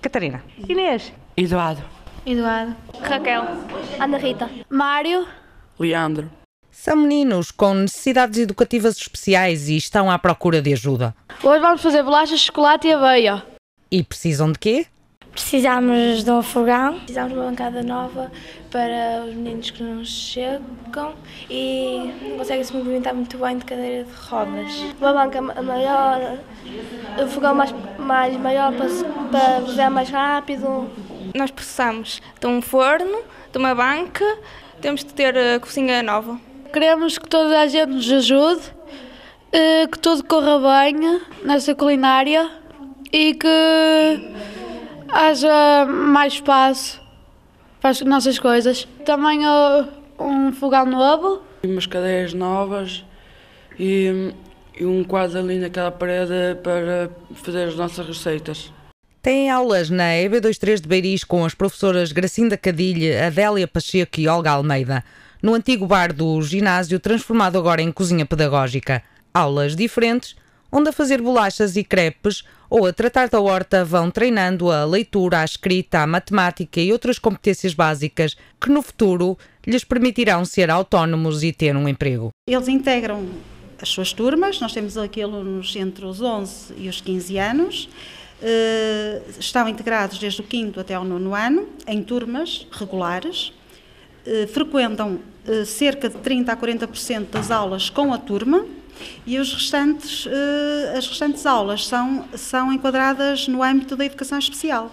Catarina. Inês. Eduardo. Eduardo. Raquel. Ana Rita. Mário. Leandro. São meninos com necessidades educativas especiais e estão à procura de ajuda. Hoje vamos fazer bolachas, chocolate e aveia. E precisam de quê? Precisamos de um fogão. Precisamos de uma bancada nova para os meninos que não chegam e não conseguem se movimentar muito bem de cadeira de rodas. Uma banca maior, um fogão mais, mais maior para, para cozinhar mais rápido. Nós precisamos de um forno, de uma banca, temos de ter a cozinha nova. Queremos que toda a gente nos ajude, eh, que tudo corra bem nessa culinária e que haja mais espaço para as nossas coisas. Também um fogão novo. E umas cadeiras novas e, e um quadro ali naquela parede para fazer as nossas receitas. Têm aulas na EB23 de Beiris com as professoras Gracinda Cadilha, Adélia Pacheco e Olga Almeida, no antigo bar do ginásio, transformado agora em cozinha pedagógica. Aulas diferentes, onde a fazer bolachas e crepes ou a tratar da horta vão treinando a leitura, a escrita, a matemática e outras competências básicas que no futuro lhes permitirão ser autónomos e ter um emprego. Eles integram as suas turmas, nós temos aqui alunos entre os 11 e os 15 anos, uh, estão integrados desde o 5 até o 9 ano, em turmas regulares, uh, frequentam uh, cerca de 30 a 40% das aulas com a turma, e os restantes, uh, as restantes aulas são, são enquadradas no âmbito da educação especial.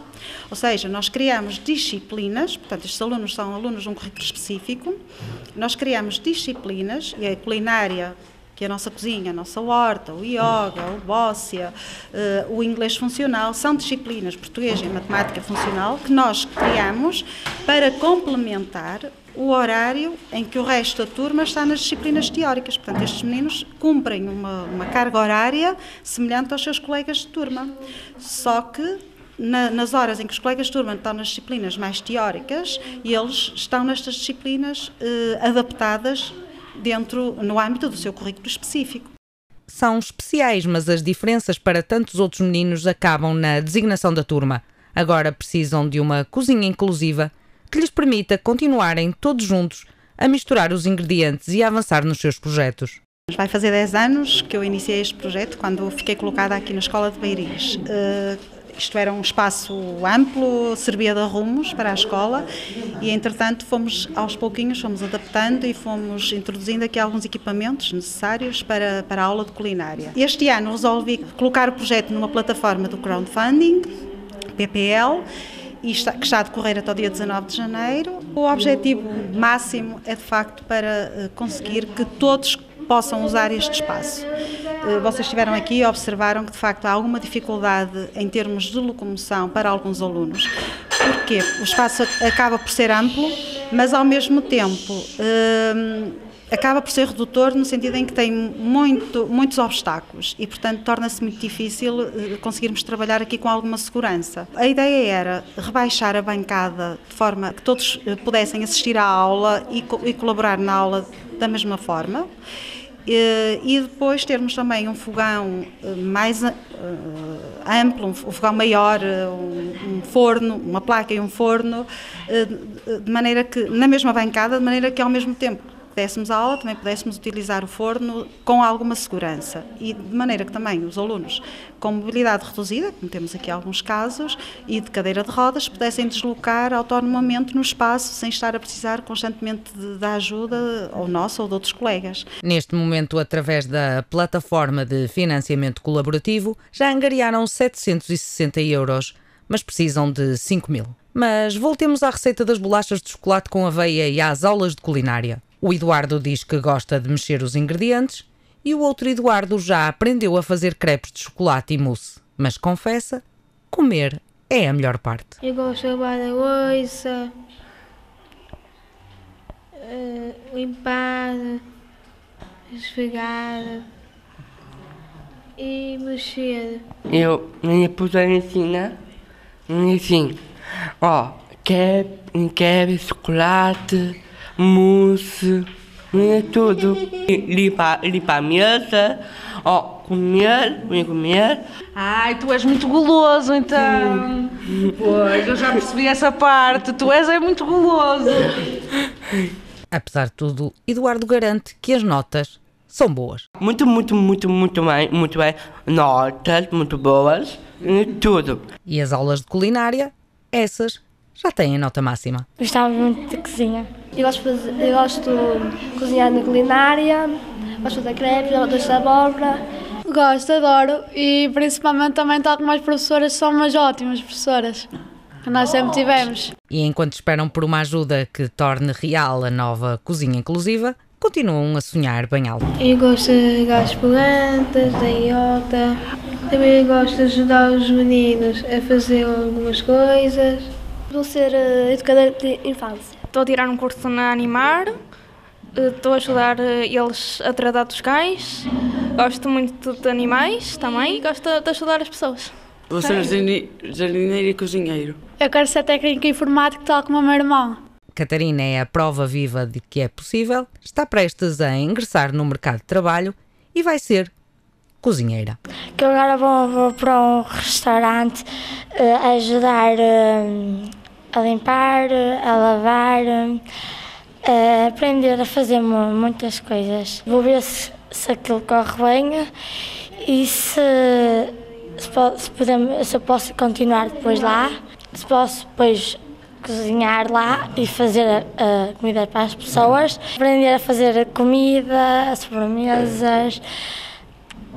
Ou seja, nós criamos disciplinas, portanto, estes alunos são alunos de um currículo específico, nós criamos disciplinas, e a culinária que a nossa cozinha, a nossa horta, o yoga, o bóssia, uh, o inglês funcional, são disciplinas português e matemática funcional que nós criamos para complementar o horário em que o resto da turma está nas disciplinas teóricas. Portanto, estes meninos cumprem uma, uma carga horária semelhante aos seus colegas de turma. Só que na, nas horas em que os colegas de turma estão nas disciplinas mais teóricas, eles estão nestas disciplinas eh, adaptadas dentro, no âmbito do seu currículo específico. São especiais, mas as diferenças para tantos outros meninos acabam na designação da turma. Agora precisam de uma cozinha inclusiva que lhes permita continuarem todos juntos a misturar os ingredientes e a avançar nos seus projetos. Vai fazer 10 anos que eu iniciei este projeto, quando fiquei colocada aqui na Escola de Beiris. Uh, isto era um espaço amplo, servia de arrumos para a escola e, entretanto, fomos aos pouquinhos, fomos adaptando e fomos introduzindo aqui alguns equipamentos necessários para, para a aula de culinária. Este ano resolvi colocar o projeto numa plataforma do crowdfunding, PPL, e está, que está a decorrer até o dia 19 de janeiro. O objetivo máximo é de facto para eh, conseguir que todos possam usar este espaço. Eh, vocês estiveram aqui e observaram que de facto há alguma dificuldade em termos de locomoção para alguns alunos. Porquê? O espaço acaba por ser amplo, mas ao mesmo tempo hum, acaba por ser redutor no sentido em que tem muito, muitos obstáculos e, portanto, torna-se muito difícil eh, conseguirmos trabalhar aqui com alguma segurança. A ideia era rebaixar a bancada de forma que todos eh, pudessem assistir à aula e, e colaborar na aula da mesma forma. E depois termos também um fogão eh, mais amplo, um fogão maior, um forno, uma placa e um forno, de maneira que, na mesma bancada, de maneira que ao mesmo tempo dessemos a aula, também pudéssemos utilizar o forno com alguma segurança e de maneira que também os alunos com mobilidade reduzida, como temos aqui alguns casos, e de cadeira de rodas, pudessem deslocar autonomamente no espaço sem estar a precisar constantemente da ajuda ou nossa ou de outros colegas. Neste momento, através da plataforma de financiamento colaborativo, já angariaram 760 euros, mas precisam de 5 mil. Mas voltemos à receita das bolachas de chocolate com aveia e às aulas de culinária. O Eduardo diz que gosta de mexer os ingredientes e o outro Eduardo já aprendeu a fazer crepes de chocolate e mousse, mas confessa, comer é a melhor parte. Eu gosto de lavar a louça, uh, limpar, esfregar e mexer. Eu, minha puta ensina, assim, ó, quer, quer chocolate, mousse, É tudo. Limpar, limpar a mesa, ó, comer, vem comer. Ai, tu és muito guloso então. Pois, eu já percebi essa parte. Tu és é muito guloso. Apesar de tudo, Eduardo garante que as notas são boas. Muito, muito, muito, muito bem, muito bem. Notas muito boas, tudo. E as aulas de culinária, essas já têm nota máxima. Gostava muito de cozinha. Eu gosto de, fazer, eu gosto de cozinhar na culinária, gosto de fazer crepes, doce de abóbora. Gosto, adoro e principalmente também tal como as professoras são umas ótimas professoras que nós sempre tivemos. E enquanto esperam por uma ajuda que torne real a nova cozinha inclusiva, continuam a sonhar bem alto. Eu gosto de gás plantas, da iota. Também gosto de ajudar os meninos a fazer algumas coisas. Vou ser uh, educadora de infância. Estou a tirar um curso na Animar, eh, estou a ajudar eh, eles a tratar dos cães, gosto muito de animais também e gosto de ajudar as pessoas. Vou ser jardine- jardineiro e cozinheiro. Eu quero ser técnica informática tal como o meu irmão. Catarina é a prova viva de que é possível, está prestes a ingressar no mercado de trabalho e vai ser cozinheira. Que eu agora vou, vou para um restaurante eh, ajudar eh, a limpar, a lavar, eh, aprender a fazer mu- muitas coisas. Vou ver se, se aquilo corre bem e se, se, se podemos, se eu posso continuar depois lá, se posso depois cozinhar lá e fazer a, a comida para as pessoas, aprender a fazer a comida, as sobremesas,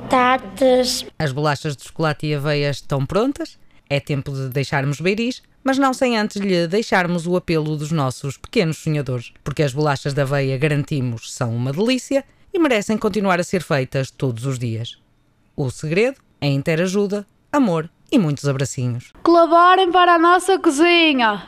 tartes, As bolachas de chocolate e aveia estão prontas, é tempo de deixarmos beiris, mas não sem antes lhe deixarmos o apelo dos nossos pequenos sonhadores, porque as bolachas de aveia garantimos são uma delícia e merecem continuar a ser feitas todos os dias. O segredo é interajuda, amor e muitos abracinhos. Colaborem para a nossa cozinha!